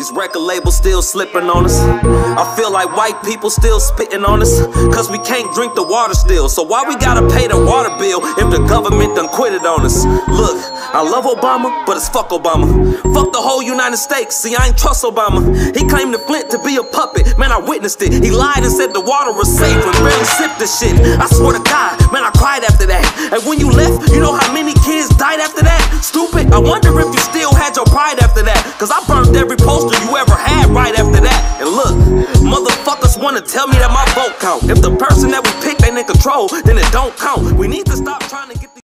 These record labels still slipping on us. I feel like white people still spitting on us. Cause we can't drink the water still. So why we gotta pay the water bill if the government done quit it on us? Look, I love Obama, but it's fuck Obama. Fuck the whole United States. See, I ain't trust Obama. He claimed the Flint to be a puppet. Man, I witnessed it. He lied and said the water was safe and barely sipped the shit. I swear to God, man, I cried after that. And when you left, you know how many kids died after that? Stupid. I wonder if you still had your pride after that. Cause I burned every poster you ever had right after that. And look, motherfuckers wanna tell me that my vote count. If the person that we picked ain't in control, then it don't count. We need to stop trying to